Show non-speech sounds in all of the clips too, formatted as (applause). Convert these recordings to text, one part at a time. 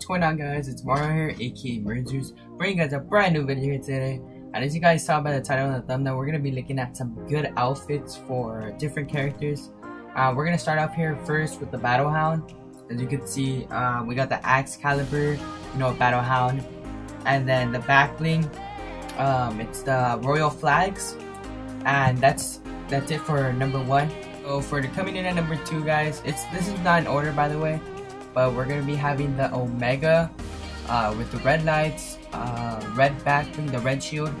what's going on guys? It's Mario here, aka Merzzerz, bringing you guys a brand new video here today. And as you guys saw by the title and the thumbnail, we're going to be looking at some good outfits for different characters. Uh, we're going to start off here first with the Battle Hound. As you can see, uh, we got the Axecalibur, you know, Battle Hound. And then the back bling, um, it's the Royal Flags. And that's that's it for number one. So for the coming in at number two guys, it's this is not in order by the way but we're gonna be having the Omega uh, with the red lights, uh, red back bling, the red shield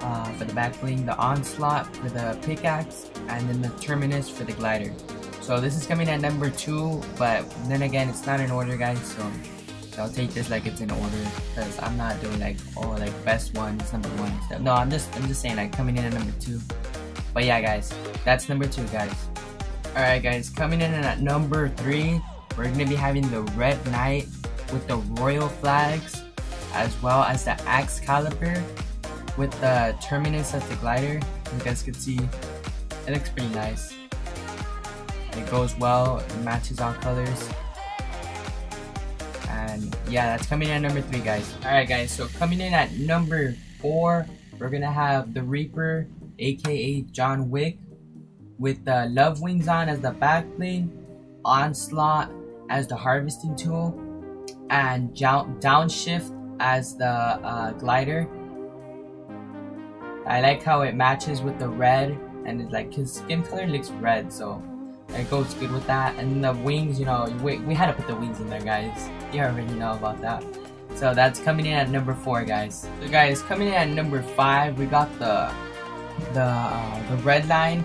uh, for the back bling, the onslaught for the pickaxe, and then the terminus for the glider. So this is coming at number two, but then again, it's not in order, guys. So I'll take this like it's in order because I'm not doing like oh like best ones, number one. No, I'm just I'm just saying like coming in at number two. But yeah, guys, that's number two, guys. Alright, guys, coming in at number three we're going to be having the Red Knight with the Royal Flags, as well as the Axecalibur with the Terminus as the glider. You guys can see, it looks pretty nice. It goes well, it matches all colors. And yeah, that's coming in at number three, guys. Alright, guys, so coming in at number four, we're gonna have the Reaper, aka John Wick, with the Love Wings on as the back bling, Onslaught as the harvesting tool and downshift as the uh, glider. I like how it matches with the red and it's like his skin color looks red so it goes good with that. And the wings you know we, we had to put the wings in there guys. You already know about that. So that's coming in at number four guys. So guys coming in at number five we got the the uh, the Redline.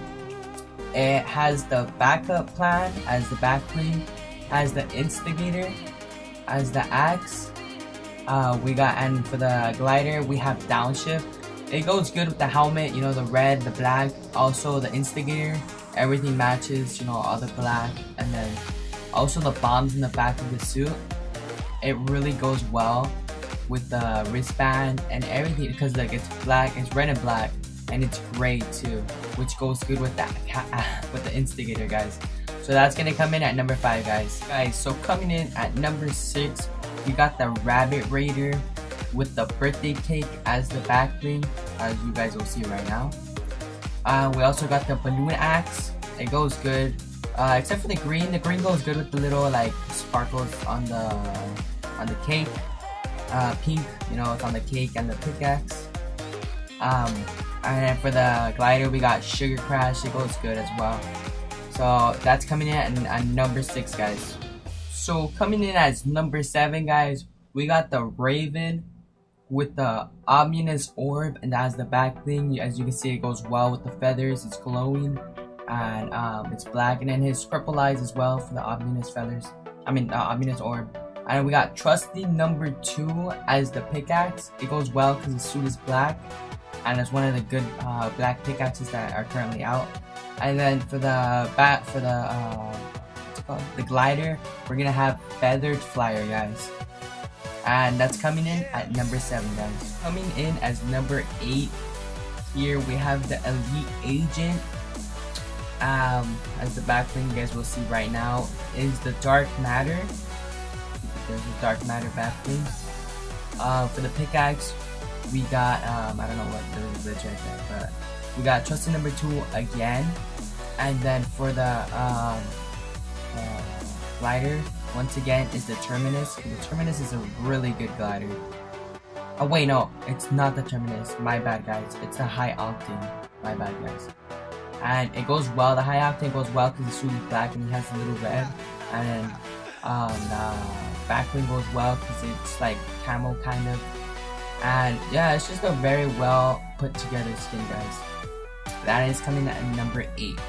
It has the backup plan as the back as the instigator, as the axe. Uh, we got and for the glider we have downshift. It goes good with the helmet, you know, the red, the black, also the instigator. Everything matches, you know, all the black, and then also the bombs in the back of the suit. It really goes well with the wristband and everything because like it's black, it's red and black, and it's gray too, which goes good with that (laughs) with the instigator, guys. So that's gonna come in at number five, guys. Guys, so coming in at number six, we got the Rabbit Raider with the birthday cake as the back bling, as you guys will see right now. Uh, we also got the balloon axe. It goes good, uh, except for the green. The green goes good with the little like sparkles on the on the cake. Uh, pink, you know, it's on the cake and the pickaxe. Um, and then for the glider, we got Sugar Crash. It goes good as well. So that's coming in at, at number six, guys. So coming in as number seven, guys, we got the Raven with the ominous orb, and that's the back thing. As you can see, it goes well with the feathers. It's glowing, and um, it's black, and then his purple eyes as well for the ominous feathers. I mean, uh, ominous orb. And we got Trusty number two as the pickaxe. It goes well because the suit is black, and it's one of the good uh, black pickaxes that are currently out. And then for the bat, for the uh, the glider, we're gonna have feathered flyer, guys. And that's coming in at number seven, guys. Coming in as number eight, here we have the elite agent. Um, as the back thing you guys will see right now is the dark matter. There's the dark matter back thing. Uh, for the pickaxe, we got um, I don't know what the glitch right there, but we got trusty number two again. And then for the um, uh, glider, once again, is the Terminus. The Terminus is a really good glider. Oh wait, no, it's not the Terminus. My bad, guys. It's the High Octane. My bad, guys. And it goes well. The High Octane goes well because suit is black and he has a little red. And then um, the backbling goes well because it's like camo kind of. And yeah, it's just a very well put together skin, guys. That is coming at number 8.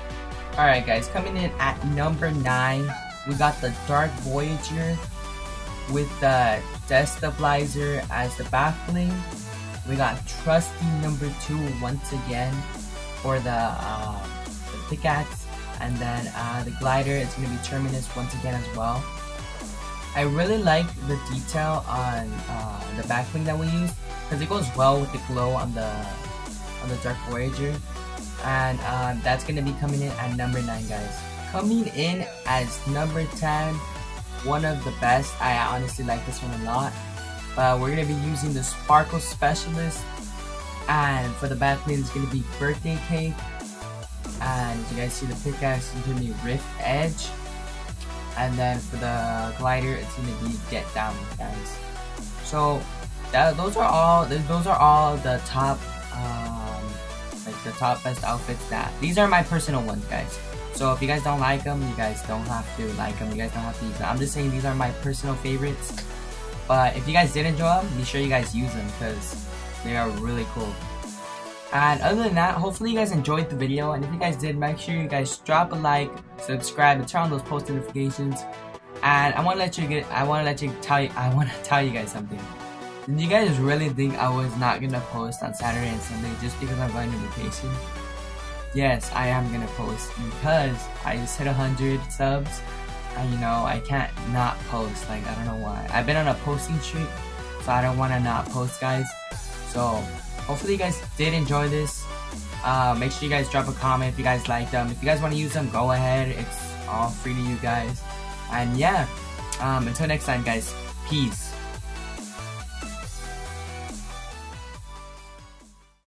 Alright guys, coming in at number 9, we got the Dark Voyager with the Destabilizer as the backbling. We got Trusty number 2 once again for the, uh, the pickaxe. And then uh, the glider is going to be Terminus once again as well. I really like the detail on uh, the backbling that we use because it goes well with the glow on the on the Dark Voyager and um, that's gonna be coming in at number 9 guys coming in as number 10 one of the best. I honestly like this one a lot. But we're gonna be using the Sparkle Specialist. And for the Batman, it's gonna be Birthday Cake. And you guys see the pickaxe, it's gonna be Rift Edge. And then for the glider, it's gonna be Get Down, guys. So that, those are all. Those are all the top, the top best outfits. That these are my personal ones, guys. So if you guys don't like them, you guys don't have to like them. You guys don't have to use them. I'm just saying these are my personal favorites. But if you guys did enjoy them, be sure you guys use them because they are really cool. And other than that, hopefully you guys enjoyed the video. And if you guys did, make sure you guys drop a like, subscribe, and turn on those post notifications. And I want to let you get, I want to let you tell you, I want to (laughs) tell you guys something. Did you guys really think I was not gonna post on Saturday and Sunday just because I'm going on vacation? Yes, I am gonna post because I just hit 100 subs and you know, I can't not post, like, I don't know why. I've been on a posting streak, so I don't want to not post, guys. So, hopefully you guys did enjoy this. Uh, make sure you guys drop a comment if you guys like them. If you guys want to use them, go ahead. It's all free to you guys. And yeah, um, until next time, guys. Peace.